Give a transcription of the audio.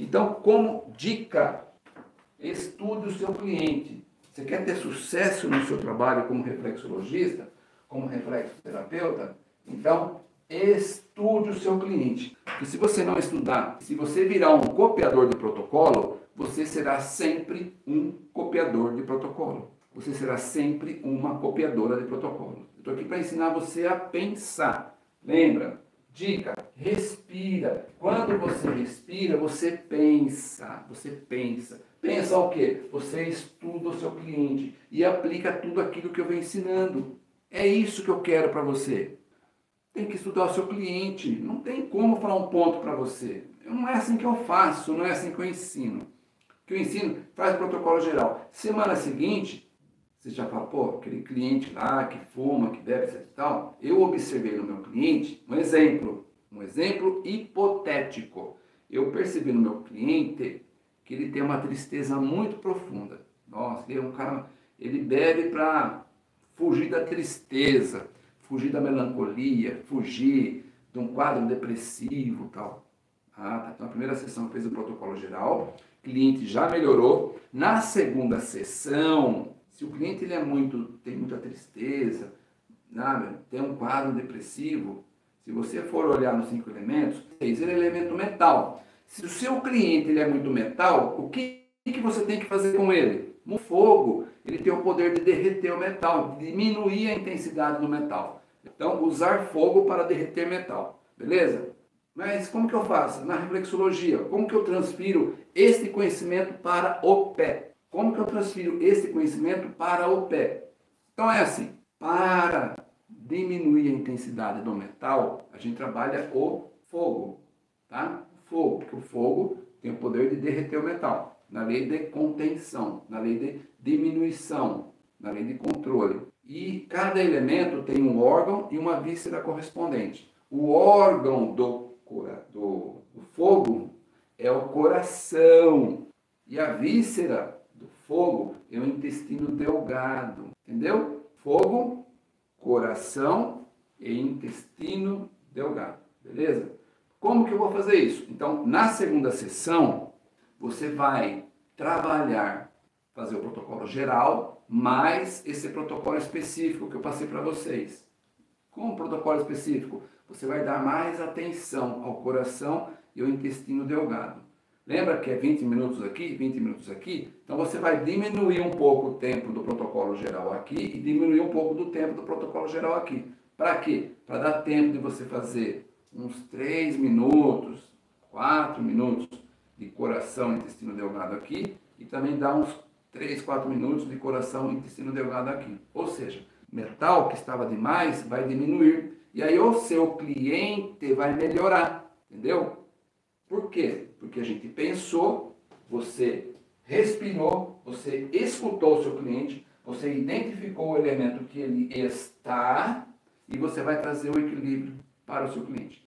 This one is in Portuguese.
Então, como dica, estude o seu cliente. Você quer ter sucesso no seu trabalho como reflexologista, como reflexoterapeuta? Então, estude o seu cliente. Porque se você não estudar, se você virar um copiador de protocolo, você será sempre um copiador de protocolo. Você será sempre uma copiadora de protocolo. Estou aqui para ensinar você a pensar. Lembra? Dica: respira. Quando você respira, você pensa. Você pensa. Pensa o quê? Você estuda o seu cliente e aplica tudo aquilo que eu venho ensinando. É isso que eu quero para você. Tem que estudar o seu cliente. Não tem como falar um ponto para você. Não é assim que eu faço, não é assim que eu ensino. Que eu ensino, faz protocolo geral. Semana seguinte, você já fala, pô, aquele cliente lá que fuma, que bebe, etc e tal. Eu observei no meu cliente um exemplo, um exemplo hipotético. Eu percebi no meu cliente que ele tem uma tristeza muito profunda. Nossa, ele é um cara, ele bebe para fugir da tristeza, fugir da melancolia, fugir de um quadro depressivo tal. Ah, tá. Então a primeira sessão fez o protocolo geral, cliente já melhorou. Na segunda sessão, se o cliente ele é muito, tem muita tristeza, nada, tem um quadro depressivo, se você for olhar nos cinco elementos, ele é elemento metal. Se o seu cliente ele é muito metal, o que, que você tem que fazer com ele? No fogo, ele tem o poder de derreter o metal, diminuir a intensidade do metal. Então, usar fogo para derreter metal, beleza? Mas como que eu faço? Na reflexologia, como que eu transfiro este conhecimento para o pé? Como que eu transfiro esse conhecimento para o pé? Então é assim, para diminuir a intensidade do metal, a gente trabalha o fogo, tá? Fogo, porque o fogo tem o poder de derreter o metal, na lei de contenção, na lei de diminuição, na lei de controle. E cada elemento tem um órgão e uma víscera correspondente. O órgão do, do, do fogo é o coração e a víscera do fogo é o intestino delgado, entendeu? Fogo, coração e intestino delgado, beleza? Como que eu vou fazer isso? Então, na segunda sessão, você vai trabalhar, fazer o protocolo geral, mais esse protocolo específico que eu passei para vocês. Com o protocolo específico, você vai dar mais atenção ao coração e ao intestino delgado. Lembra que é 20 minutos aqui, 20 minutos aqui? Então você vai diminuir um pouco o tempo do protocolo geral aqui e diminuir um pouco do tempo do protocolo geral aqui. Para quê? Para dar tempo de você fazer uns 3 minutos, 4 minutos de coração intestino delgado aqui e também dar uns 3, 4 minutos de coração intestino delgado aqui. Ou seja, metal que estava demais vai diminuir e aí o seu cliente vai melhorar, entendeu? Por quê? Porque a gente pensou, você respirou, você escutou o seu cliente, você identificou o elemento que ele está e você vai trazer o equilíbrio para o seu cliente.